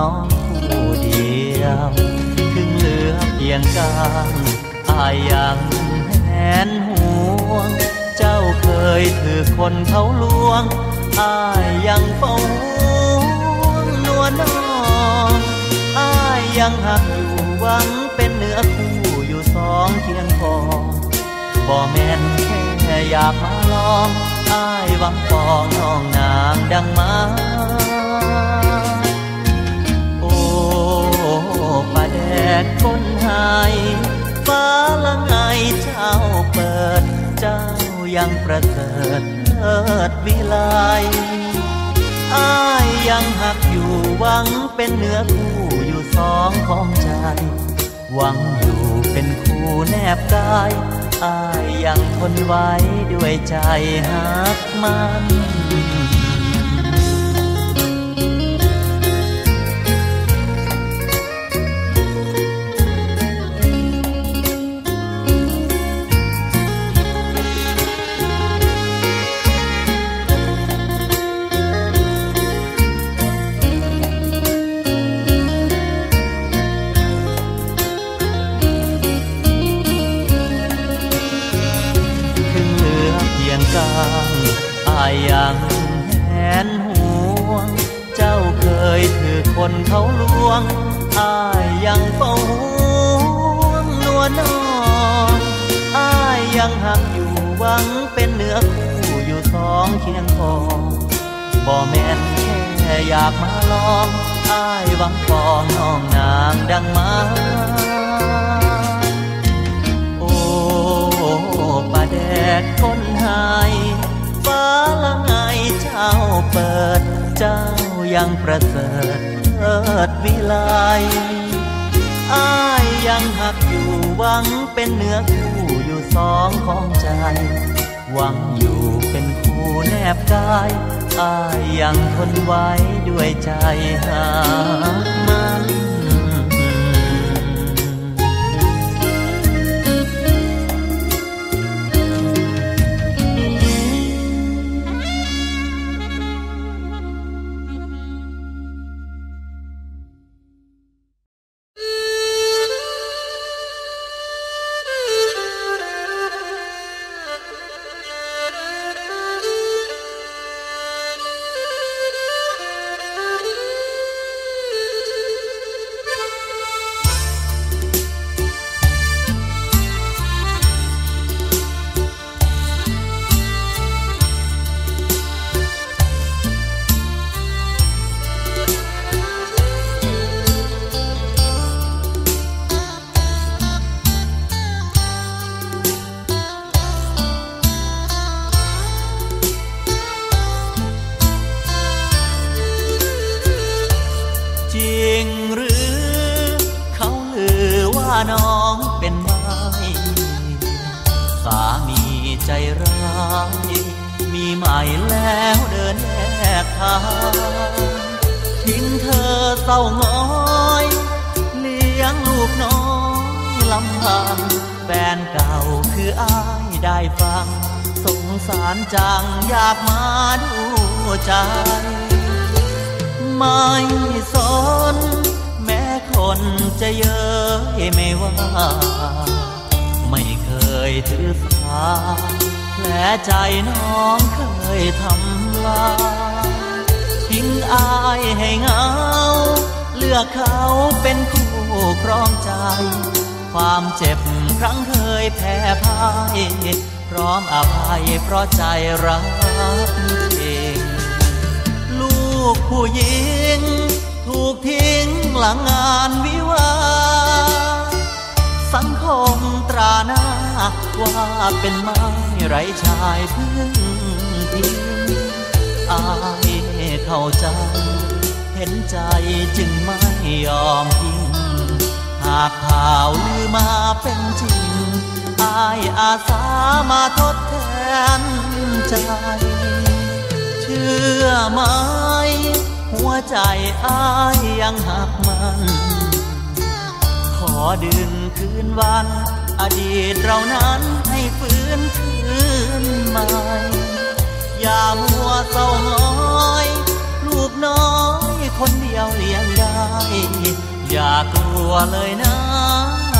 น้องผู้เดียว ถึงเหลือเพียงกางอายยังแหนห่วง เจ้าเคยถือคนเขาลวงอายยังเฝ้าห่วงนวลน้องอายยังหักอยู่หวังเป็นเนื้อคู่อยู่สองเคียงคอบ่แม่นแค่อยากมาลองอายหวังปองน้องนางดังมา ดดคนหายฟ้าละไงเจ้าเปิด เจ้ายังประเสริฐเลิศวิไลอายยังหักอยู่หวังเป็นเนื้อคู่อยู่สองของใจ หวังอยู่เป็นคู่แนบกายอายยังทนไว้ด้วยใจหักมัน ยยังแหนห่วง เจ้าเคยถือคนเขาลวงอายยังเฝ้าห่วงนวลน้องอายยังหักอยู่หวังเป็นเนื้อคู่อยู่สองเคียงคอบ่แม่นแค่อยากมาลองอายหวังปองน้องนางดังมาโอ้ป่าแดดคนหาย ละไงเจ้าเปิด เจ้ายังประเสริฐเลิศวิไลอายยังหักอยู่หวังเป็นเนื้อคู่อยู่สองของใจ หวังอยู่เป็นคู่แนบกายอายยังทนไว้ด้วยใจหากมัน ความเจ็บครั้งเคยแพ้พ่ายพร้อมอภัยเพราะใจรักเองลูกผู้หญิง ถูกทิ้งหลังงานวิวา สังคมตราหน้า ว่าเป็นไม้ไรชายพึ่งพิงอายเข้าใจ เห็นใจจึงไม่ยอมพิงากข่าวลือมาเป็นจริงอายอาสามาทดแทนใจ เชื่อไหมหัวใจอายยังหักมัน ขอดึงคืนวัน อดีตเรานั้นให้ฟื้นคืนใหม่อย่ามัวเศร้าห้อย ลูกน้อยคนเดียวเลี้ยงได้ อย่ากลัวเลยนะ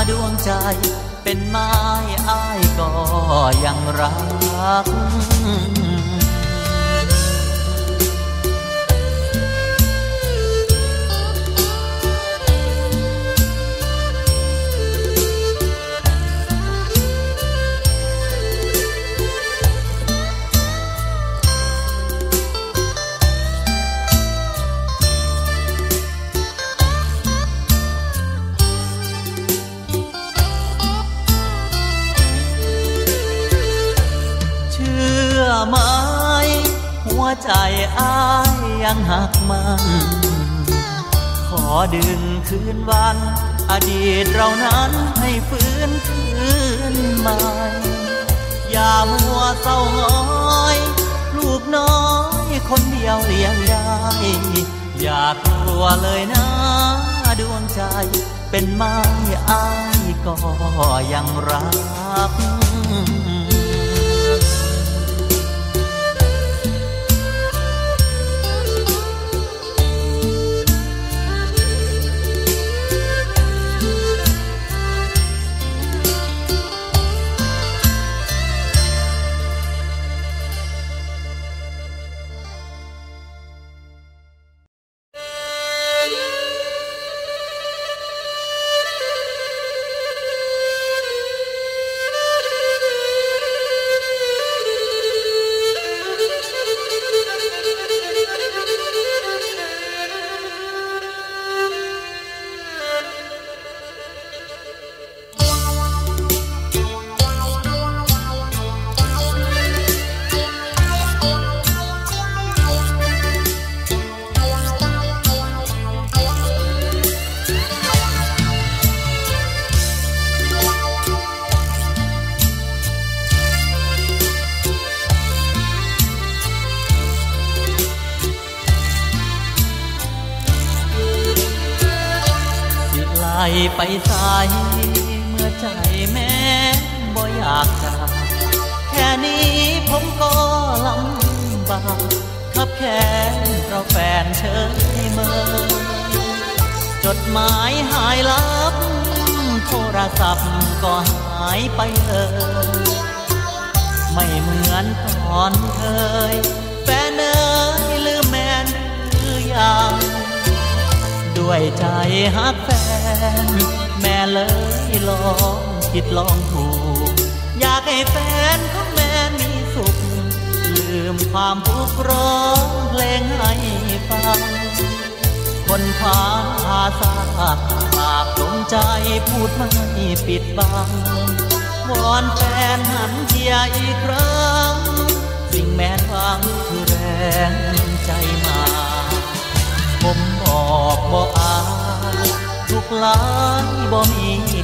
ดวงใจ เป็นไม้อายก็ยังรัก ยังหักมันขอดึงคืนวัน อดีตเรานั้นให้ฟื้นคืนใหม่อย่ามัวเศร้าห้อย ลูกน้อยคนเดียวเลี้ยงได้ อย่ากลัวเลยนะดวงใจ เป็นไม้อายก็ยังรัก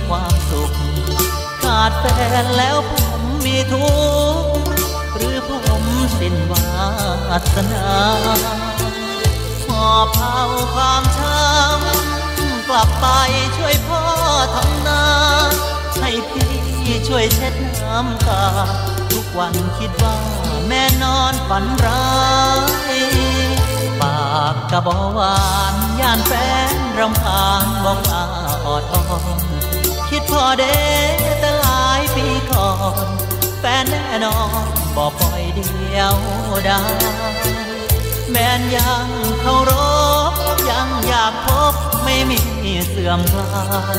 ความสุข ขาดแฟนแล้วผมมีทุกข์หรือผมสิ้นวาสนาหอบเอาความช้ำกลับไปช่วยพ่อทำนาให้พี่ช่วยเช็ดน้ำตา ทุกวันคิดว่าแม่นอนฝันร้ายปากกระบอหวานย่านแฟนรำคาญบอกลาอดอ้อน คิดพอเด้แต่หลายปีก่อน แฟนแน่นอนบอกปล่อยเดียวได้แม่นยังเคารพยังอยากพบไม่มีเสื่อมคลาย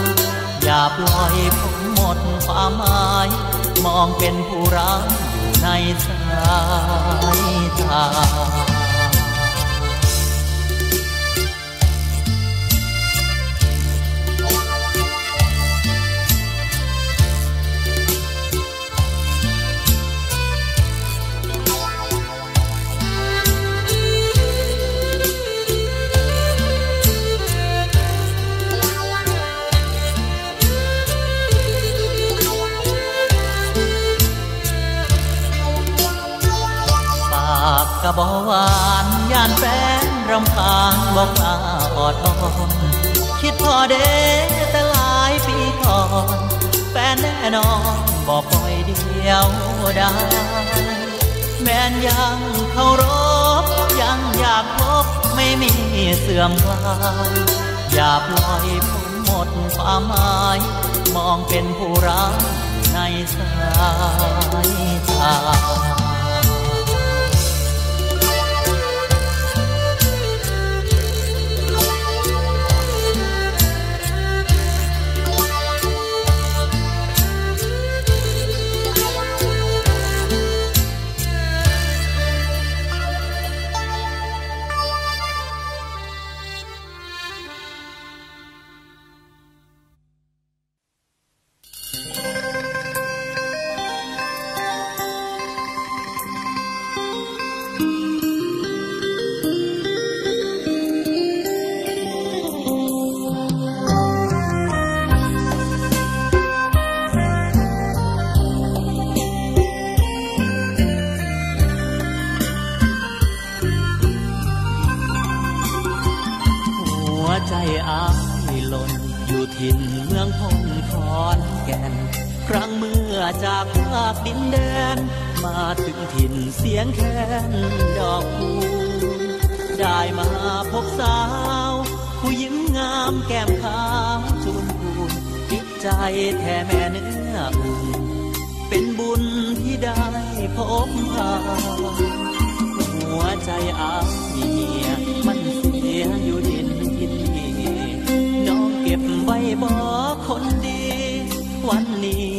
อย่าปล่อยผมหมดความหมาย มองเป็นผู้ร้ายอยู่ในสายตาะบหวานย่านแฟนรำคาญบอกลาออดอ่อนคิดพอเด้แต่หลายปีก่อนแฟนแน่นอนบอกปล่อยเดียวได้แม่นยังเคารพยังอยากพบไม่มีเสื่อมคลายอย่าปล่อยผมหมดความหมายมองเป็นผู้รักในสายตาาจากภาคดินแดน มาถึงถิ่นเสียงแค้นดอกคูได้มาพบสาว ผู้ยิ้มงามแก้มขาวชุนพูนจิตใจแท้แม่เนื้ออุ่นเป็นบุญที่ได้พบพาหัวใจอาเมียมันเสียอยู่ดินยินดีน้องเก็บไว้บอกคนดี วันนี้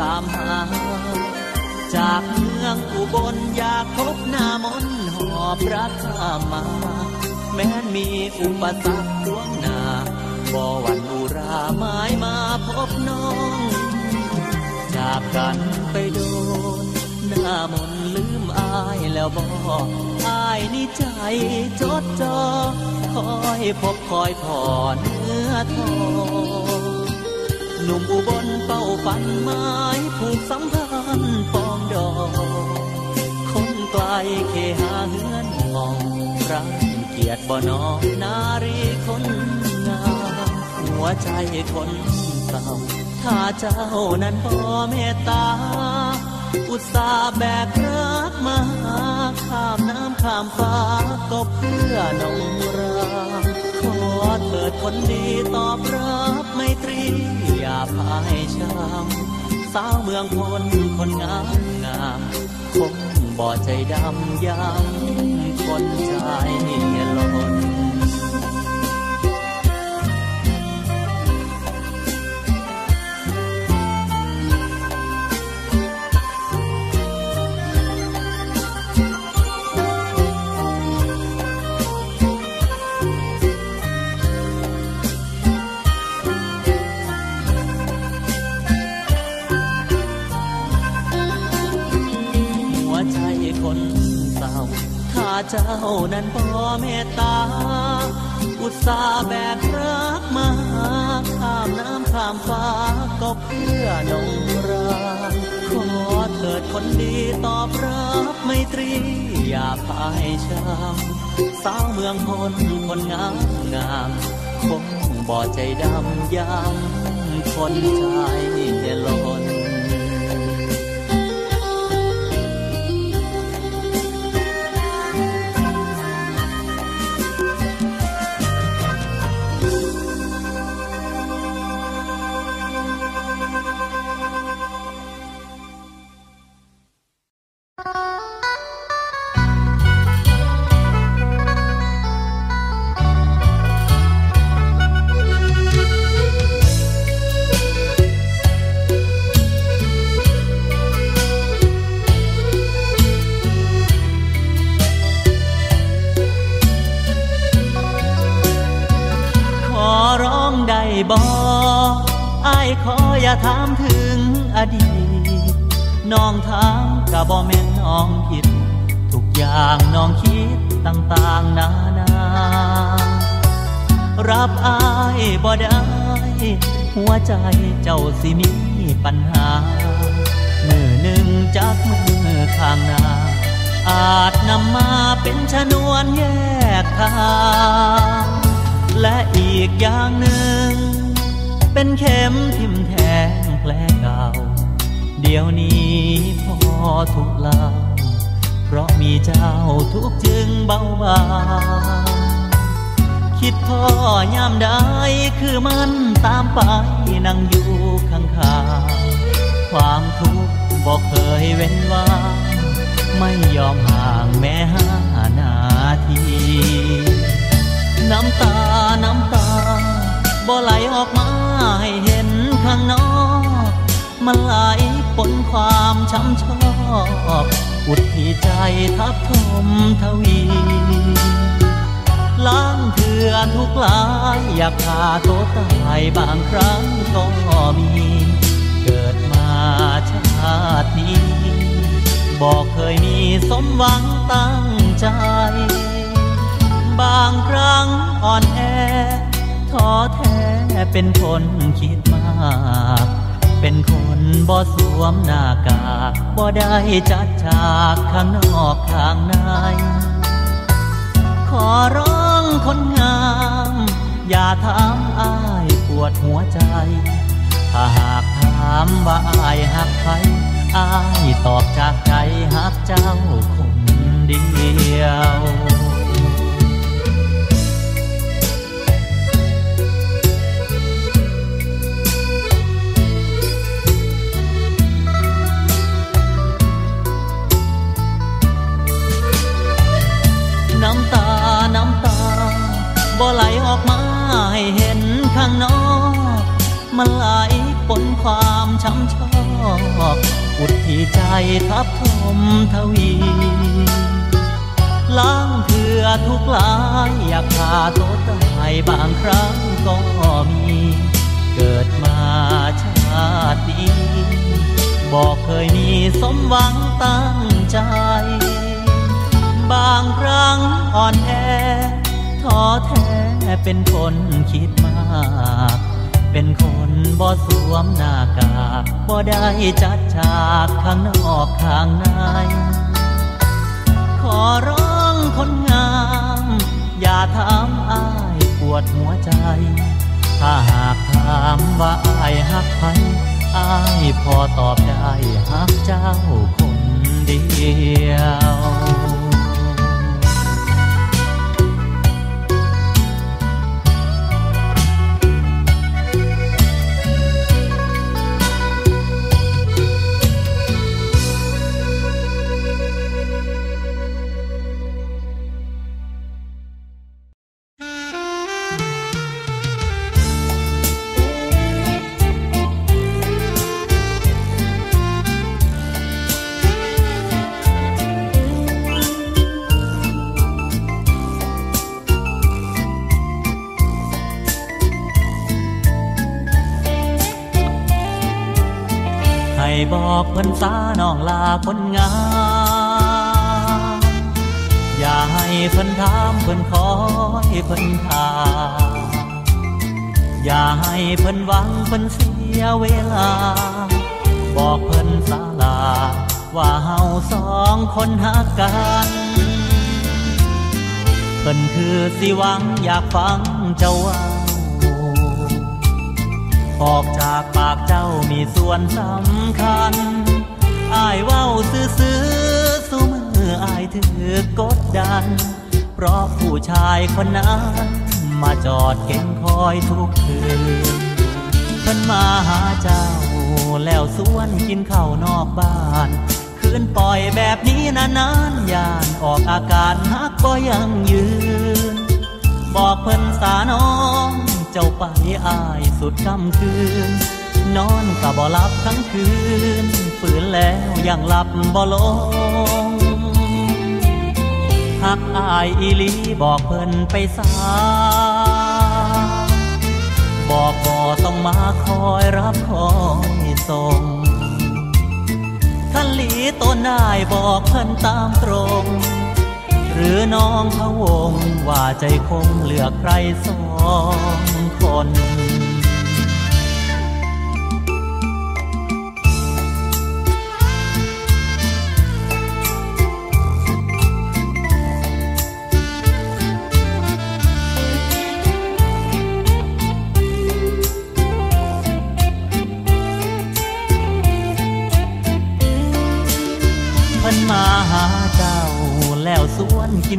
ตามหา จากเมืองอุบลอยากพบหน้ามนหอบรักข้ามา แม้มีอุปสรรคล่วงหนาบอวันอุราหมายมาพบน้อง จากกันไปโดน หน้ามนลืมอายแล้วบ่อายนี่ใจจดจ่อคอยพบคอยผ่อนเนื้อทอง หนุ่มอุบลเป้าฝันไม้ผูกสัมพันธ์ปองดอกคนไกลเคหาเฮือนมองรักเกียรติบ่นอนารีคนงามหัวใจคนเศร้าถ้าเจ้านั้นพอเมตตา อุตส่าห์แบกรักมาข้ามน้ำข้ามฟ้าก็เพื่อนองราเถิดคนดีตอบรับไม่ตรี อย่าพายช้ำสาวเมืองพนคนงามงามคงบ่ใจดำยังคนใจล้น เจ้านั้นบ่เมตตา อุตส่าห์แบกรักมาข้ามน้ำข้ามฟ้าก็เพื่อนงรางขอเถิดคนดีตอบรับไม่ตรี อย่าพายช้ำสาวเมืองพนคนงามงามคงบ่ใจดำยำคนใจล้นอย เพราะมีเจ้าทุกจึงเบาบางคิดพ่อยามใดคือมันตามไปนั่งอยู่ข้างๆความทุกข์บอกเคยเว้นว่างไม่ยอมห่างแม้ห้านาที น้ำตา น้ำตาบ่ไหลออกมาให้เห็นข้างนอก มันไหลปนความช้ำชอบ อุดที่ใจทับทมทวี ล้างเถื่อทุกลายอยากฆ่าตัวตายบางครั้งก็มี เกิดมาชาตินี้ บอกเคยมีสมหวังตั้งใจ บางครั้งอ่อนแอท้อแท้เป็นคนคิดมาก เป็นคนบ่สวมหน้ากากบ่ได้จัดฉากข้างนอกข้างใน ขอร้องคนงาม อย่าถามอายปวดหัวใจ ถ้าหากถามว่าอายหักใครอายตอบจากใจหักเจ้าคนเดียว ความช้ำชอบอุดที่ใจทับทมทวีล้างเถื่อทุกลายอยากฆ่าตัวตายบางครั้งก็มี เกิดมาชาตินี้บอกเคยมีสมหวังตั้งใจ บางครั้งอ่อนแอท้อแท้เป็นคนคิดมาก เป็นคนบ่สวมหน้ากากบ่ได้จัดฉากข้างนอกข้างใน ขอร้องคนงาม อย่าถามอายปวดหัวใจ ถ้าหากถามว่าอายหักใครอายพอตอบได้หักเจ้าคนเดียว สาน้องลาคนงามอย่าให้เพิ่นถามเพิ่นคอยเพิ่นทาอย่าให้เพิ่นหวังเพิ่นเสียเวลา บอกเพิ่นสาลา ว่าเฮาสองคนหักกันเพิ่นคือสิหวังอยากฟังเจ้าว่าออกจากปากเจ้ามีส่วนสำคัญ อายเว้าซื้อๆสู้มืออายถือกดดัน เพราะผู้ชายคนนั้น มาจอดเก่งคอยทุกคืนเพิ่นมาหาเจ้า แล้วสวนกินข้าวนอกบ้านคืนปล่อยแบบนี้นานๆยานออกอาการฮักก็ยังยืน บอกเพิ่นสาน้อง เจ้าไปอายสุดคำคืน นอนก็บ่หลับทั้งคืน ฝืนแล้วยังหลับบ่ลงหักอายอีลีบอกเพิ่นไปสาบอกบ่ต้องมาคอยรับคอยส่งท่านหลีต้นได้บอกเพิ่นตามตรง หรือน้องพะวงว่าใจคงเลือกใครสองคน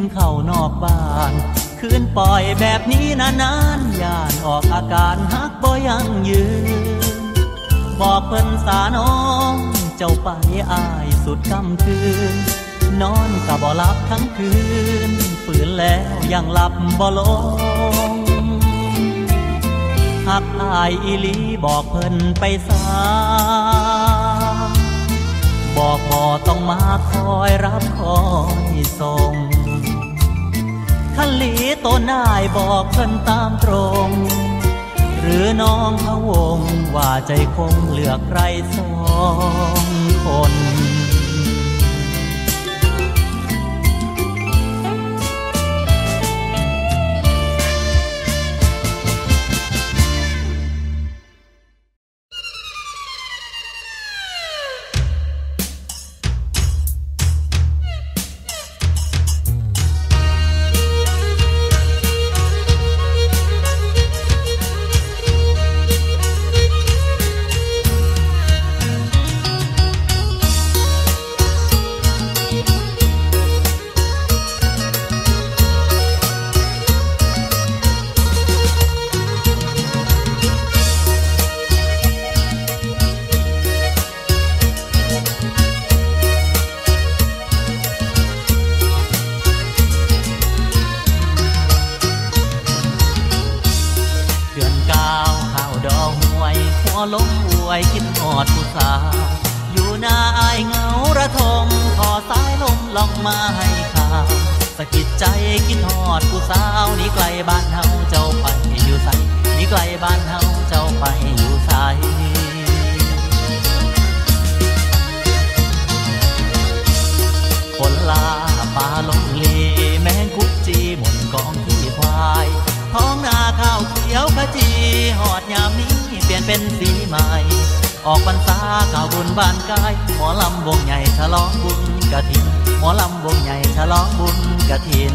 กินข้าวนอกบ้าน คืนปล่อยแบบนี้นานๆย่านออกอาการฮักบ่ยังยืน บอกเพิ่นสาน้อง เจ้าไปอายสุดคำคืน นอนกะบ่หลับทั้งคืน ฝืนแล้วยังหลับบ่ลงหักอายอีลีบอกเพิ่นไปสาบอกบ่ต้องมาคอยรั ตัวนายบอกเพิ่นตามตรง หรือน้องพะวงว่าใจคงเลือกใครสองคน คิดทอดผู้สาวนี่ไกลบ้านเฮาเจ้าไปอยู่ใสนี่ไกลบ้านเฮาเจ้าไปอยู่ใสฝนลาป่าลงลีแมงกุกจีหมนกองที่ควายท้องนาข้าวเขียวขจีหอดยามนี้เปลี่ยนเป็นสีใหม่ออกพรรษาข่าวบุญบ้านกายหมอลำวงใหญ่ฉลองบุญกระถินหมอลำวงใหญ่ฉลองบุญกระถิน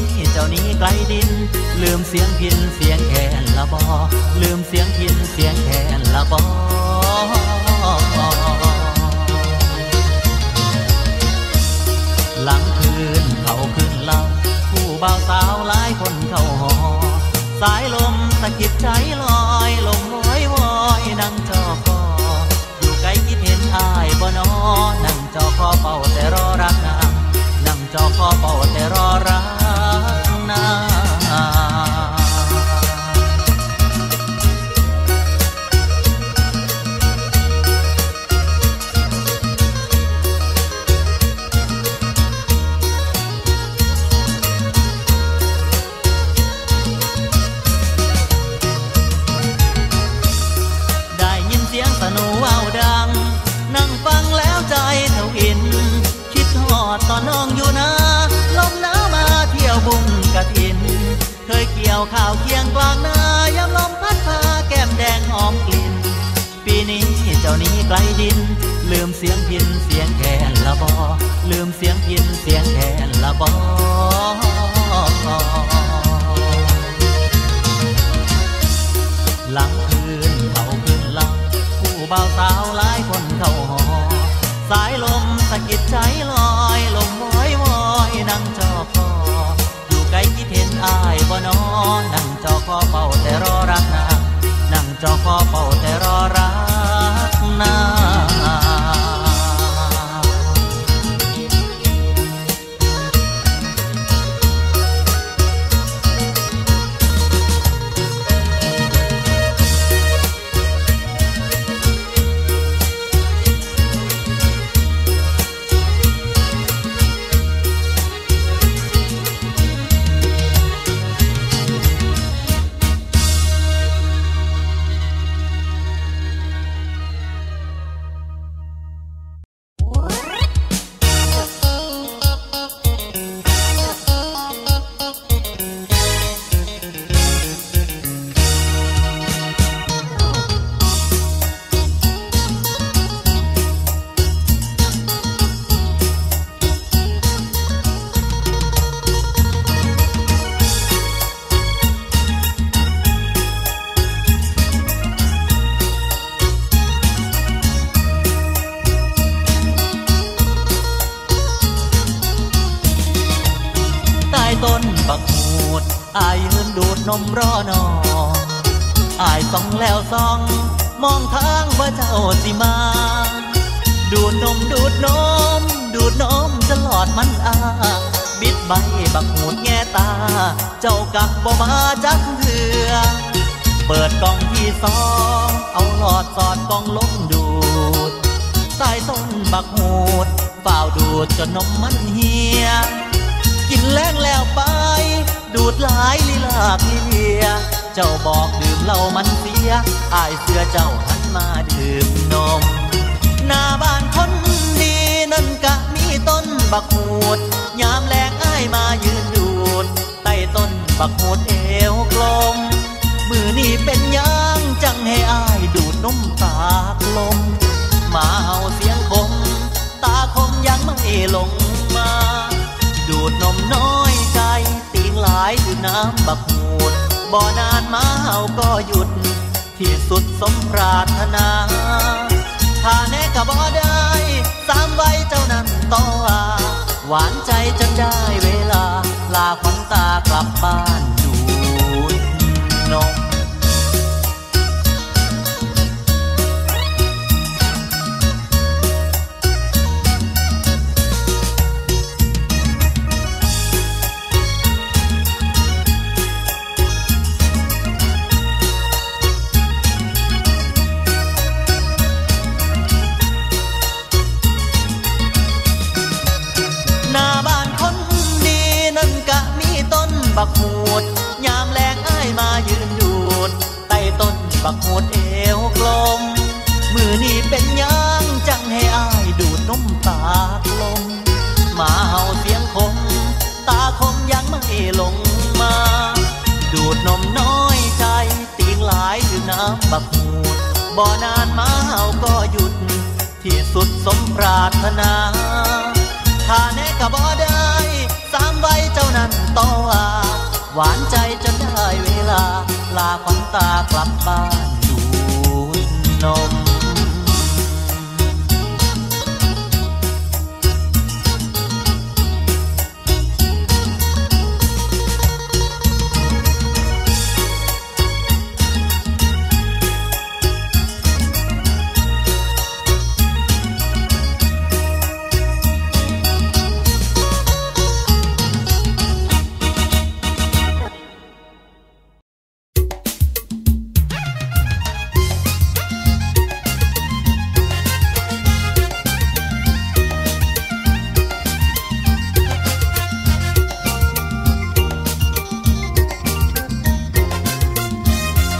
จ้านี้ไกลดิน ลืมเสียงพินเสียงแคนละบอลืมเสียงพินเสียงแคนละบอหลังคืนเขาขึ้นเล่าผู้บ่าวสาวหลายคนเข้าหอ สายลมตะกิดใจลอยลงลอยวอยดังจอก องเอาหลอดสอดกองลงดูดใต้ต้นบักหูดเฝ้าดูดจนนมมันเหียกินแล้งแล้วไป ดูดหลายลีลากลีเลีย เจ้าบอกดื่มเหล้ามันเสียอายเสื้อเจ้าหันมาดื่มนม หน้าบ้านคนดีนั่นกะมีต้นบักหูดยามแรงอ้ายมายืนดูดใต้ต้นบักหูดเอวกลมมือนี่เป็นยัง จังให้อายดูดนมตากลม มาเฮาเสียงคม ตาคมยังไม่ลงมา ดูดนมน้อยใจ ตีงหลายดื่น้ำบักหูด บ่อนานมาเฮาก็หยุด ที่สุดสมปรารถนา ถ้าแน่ก็บ่ได้ สามใบเจ้านั้นต่อหวานใจจนได้เวลา ลาขวัญตากลับบ้าน บักหูด ยามแรงอ้ายมายืนดูดใต้ต้นบักหูดเอวกลม มือนี่เป็นยังจังให้อายดูดนมตากลม มาเฮาเสียงคม ตาคมยังไม่ลงมา ดูดนมน้อยใจตีงหลายดื่มน้ำบักหูดบ่นานมาเฮาก็หยุด ที่สุดสมปรารถนา หวานใจจนได้เวลา ลาขวัญตากลับบ้านดูดนม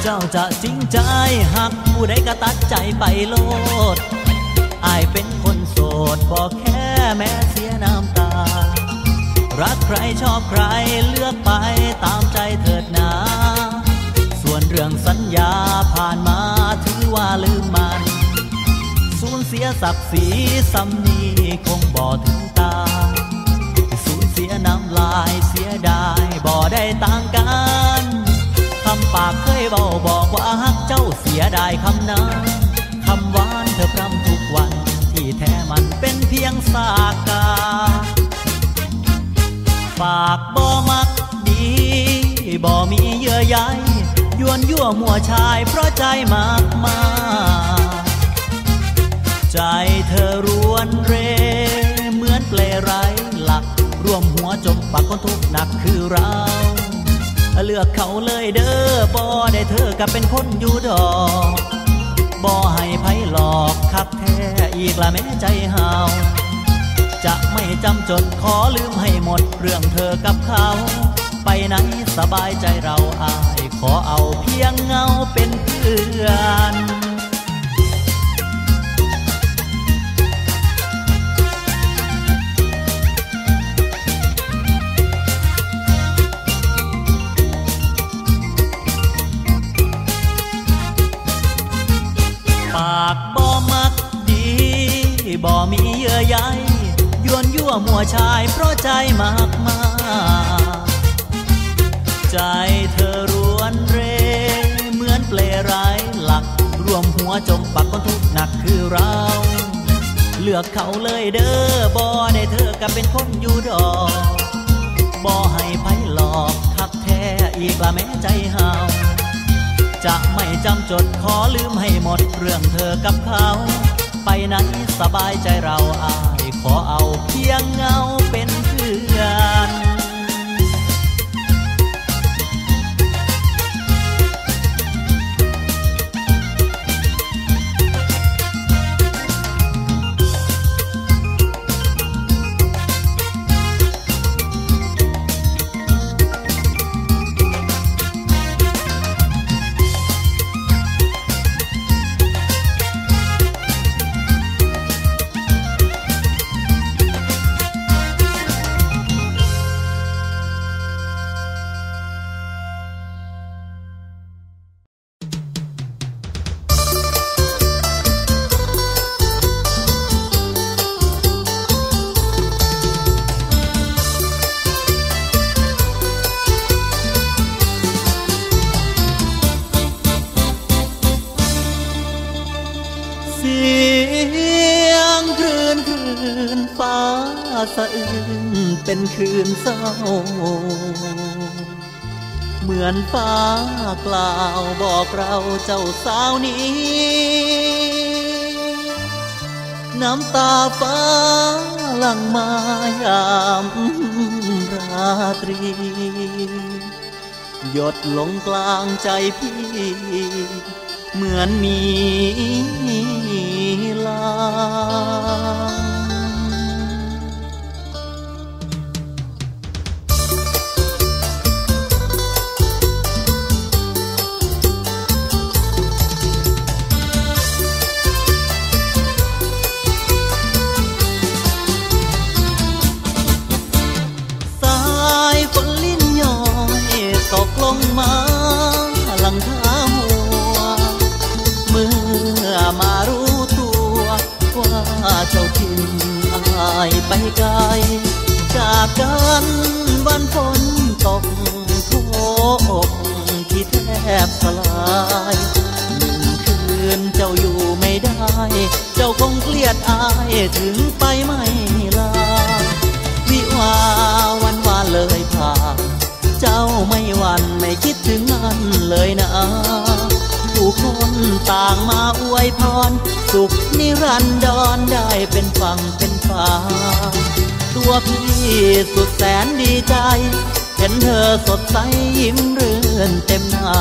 เจ้าจะจริงใจหักผู้ใดก็ตัดใจไปโลดอายเป็นคนโสดบอกแค่แม้เสียน้ำตา รักใครชอบใครเลือกไปตามใจเถิดนา ส่วนเรื่องสัญญาผ่านมาถือว่าลืมมัน สูญเสียศักดิ์ศรีสำนีคงบ่ถึงตา สูญเสียน้ำลายเสียดายบ่ได้ต่างกันำปากเคยเบาบอกว่าฮักเจ้าเสียดายคำนั้นคำหวานเธอพร่ำทุกวัน ที่แท้มันเป็นเพียงสากา ปากบ่มักดีบ่มีเยื่อใยยวนยั่วมัวชายเพราะใจมากมาใจเธอรวนเร เหมือนเปลไรหลักร่วมหัวจมปากคนทุกหนักคือเรา เลือกเขาเลยเด้อบ่ได้เธอกับเป็นคนอยู่ดอกบ่ให้ไผหลอกคักแท้อีกละแม่ใจหาวจะไม่จำจดขอลืมให้หมดเรื่องเธอกับเขา ไปไหนสบายใจเราอาย ขอเอาเพียงเงาเป็นเพื่อน ชายเพราะใจมากมาใจเธอรวนเร เหมือนเปลไรหลัก รวมหัวจมปักคนทุกหนักคือเรา เลือกเขาเลยเด้อบ่ได้เธอกับเป็นคนอยู่ดอกบ่ให้ไผอีกละแม้ใจหาจะไม่จำจดขอลืมให้หมดเรื่องเธอกับเขา ไปไหนสบายใจเราอา ขอเอาเพียงเงาเป็นเพื่อน เป็นคืนเศร้า เหมือนฟ้ากล่าวบอกเราเจ้าสาวนี้ น้ำตาฟ้าหลังมายามราตรี หยดลงกลางใจพี่ เหมือนมีลา จันวันฝนตกทุกที่แทบสลายหนึ่งคืนเจ้าอยู่ไม่ได้ เจ้าคงเกลียดอายถึงไปไม่ลาวิวาวันวานเลยผ่านเจ้าไม่วันไม่คิดถึงมันเลยนะผู้คนต่างมาอวยพร สุขนิรันดรได้เป็นฝั่งเป็นฟ้า ตัวพี่สุดแสนดีใจ เห็นเธอสดใสยิ้มเรื่อนเต็มหน้า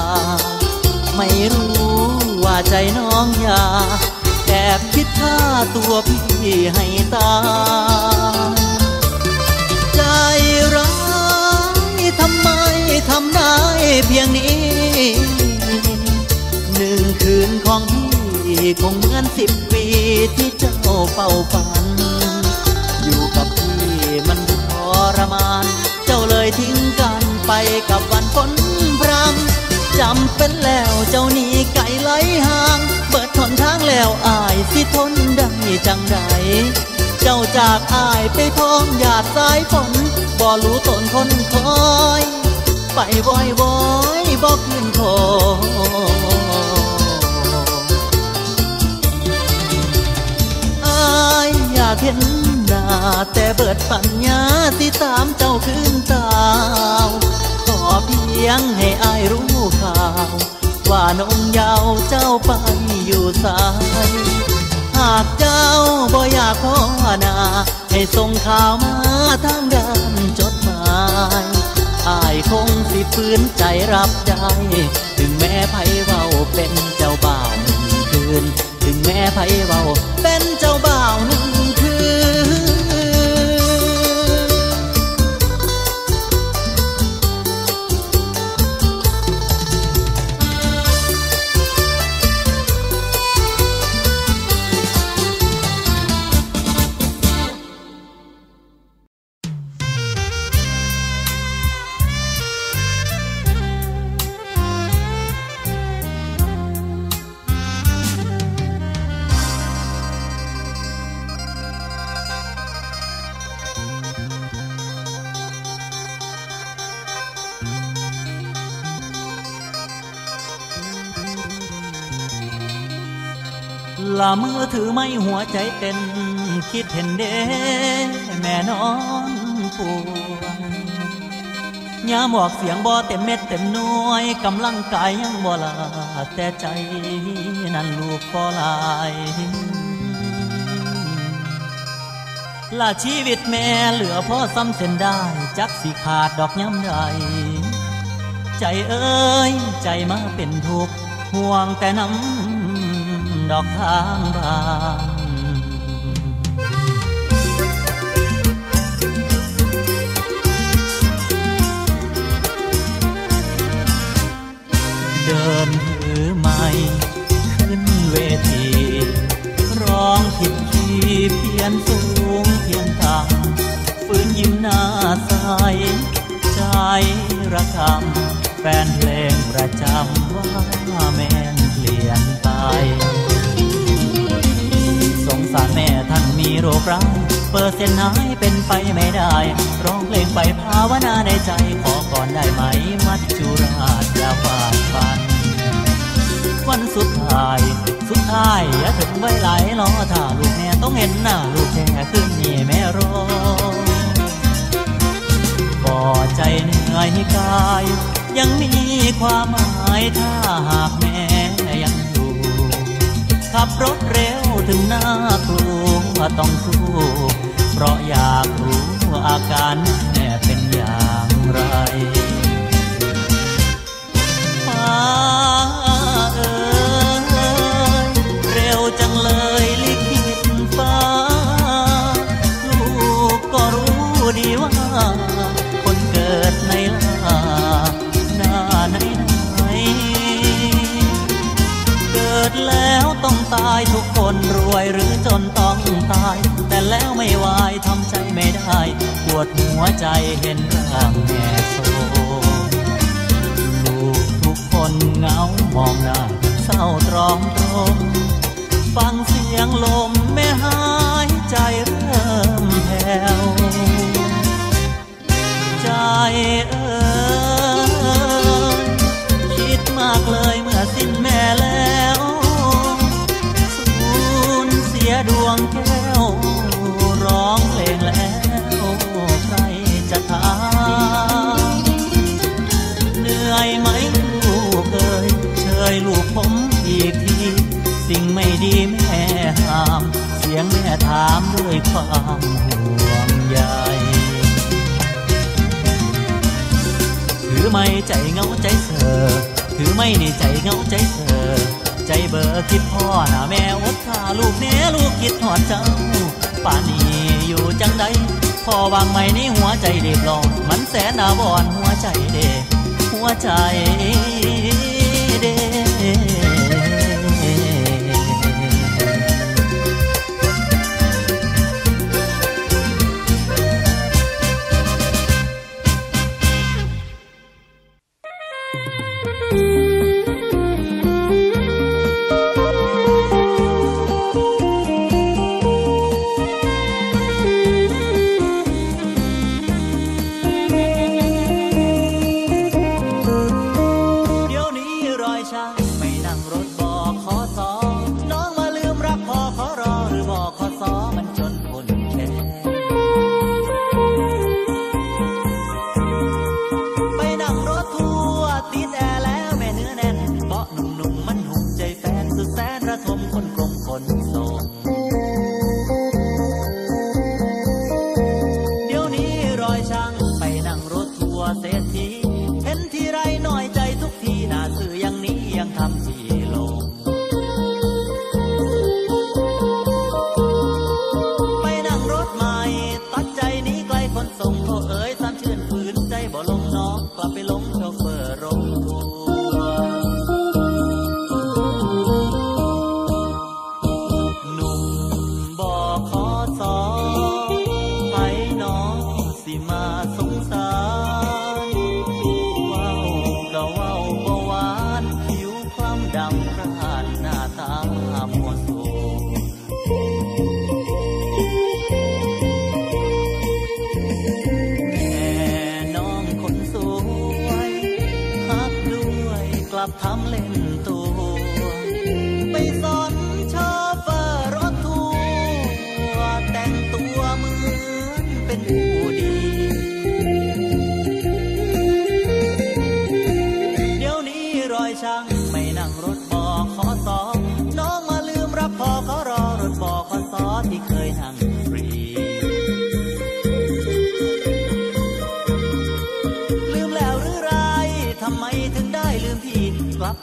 ไม่รู้ว่าใจน้องอยาแอบคิดท่าตัวพี่ให้ตายใจร้ายทำไมทำได้เพียงนี้ หนึ่งคืนของพี่คงเหมือนสิบปีที่เจ้าเฝ้าฝัน มันทรมาน เจ้าเลยทิ้งกันไปกับวันฝนพรำจำเป็นแล้วเจ้านีไก่ไหลห่าง เปิดทนทางแล้วอายสิทนได้จังใดเจ้าจากอายไปพร้อมหยาดสายฝนบ่รู้ตนคนคอย ไปวอยวอยบอกคืนโทากเห็น นาแต่เบิดปัญญาที่ตามเจ้าคืนเจ้าขอเพียงให้อายรู้ข่าว ว่านงยาวเจ้าไปอยู่สาย หากเจ้าบ่อยากขอนา ให้ส่งข่าวมาทางด้านจดหมายอายคงสิฝืนใจรับได้ถึงแม้ไพเว้าเป็นเจ้าบ่าวหนึ่งคืน ถึงแม้ไพเว้าเป็นเจ้าบ่าวหนึ่ง ละมือถือไม่หัวใจเต้นคิดเห็นเด้แม่นอนปวดยามบอกเสียงบ่เต็มเม็ดเต็มหน่วยกำลังกายยังบ่ลาแต่ใจนั้นลูกก็ลายลาชีวิตแม่เหลือพ่อซ้ำเส้นได้จักสิขาดดอกย้ำใดใจเอ้ยใจมาเป็นทุกข์ห่วงแต่น้ำ ดอกทางบานเดินถือไม้ขึ้นเวที ร้องผิดคีย์เพียนสูงเพียนต่ำฝืนยิ้มหน้าใสใจระคำแฟนเพลงประจำว่าแม่นเปลี่ยนไป มีโรคร้ายเปอร์เซ็นต์หายเป็นไปไม่ได้ ร้องเพลงไปภาวนาในใจ ขอก่อนได้ไหม มัจจุราชอย่าฝาดฟัน วันสุดท้าย สุดท้ายอย่าถึงไว้ไหลรอถ้าลูกแม่ต้องเห็นหน้าลูกแค่ขึ้นนี่แม่รอก่อใจเหนื่อยกาย ยังมีความหมายถ้าหากแม่ยังอยู่ขับรถเร็วถึงหน้ากลัว ต้องสู้เพราะอยากรู้อาการแม่เป็นอย่างไรฟ้าเอ่ยเร็วจังเลยลิขิตฟ้า ลูกก็รู้ดีว่า คนเกิดในลาหน้าไหนไหนเกิดแล้วต้องตายทุ คนรวยหรือจนต้องตาย แต่แล้วไม่วายทำใจไม่ได้ปวดหัวใจเห็นร่างแม่โซลูกทุกคนเงามองหน้าเศร้าตรอมตรมฟังเสียงลมแม่หายใจเริ่มแผ่วใจ งาใจเสอถือไม่ในใจเงาใจเสอใจเบอร์คิดพ่อหน้าแม่อดข้าลูกแน่ลูกคิดหอดเจ้าป่านนี้อยู่จังใดพ่อวางไม่ในหัวใจเด็บลองมันแสนอาบอนหัวใจเด็หัวใจเด็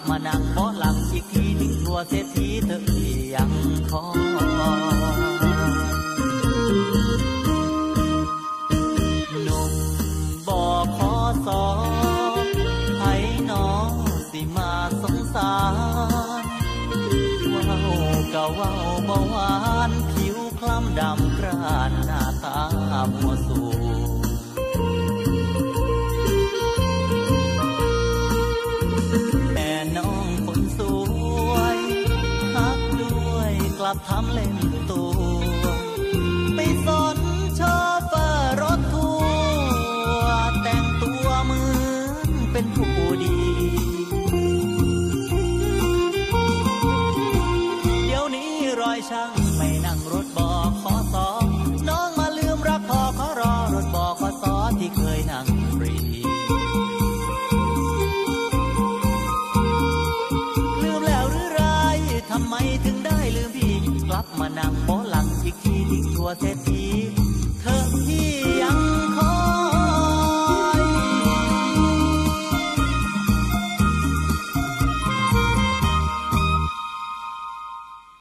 มานั่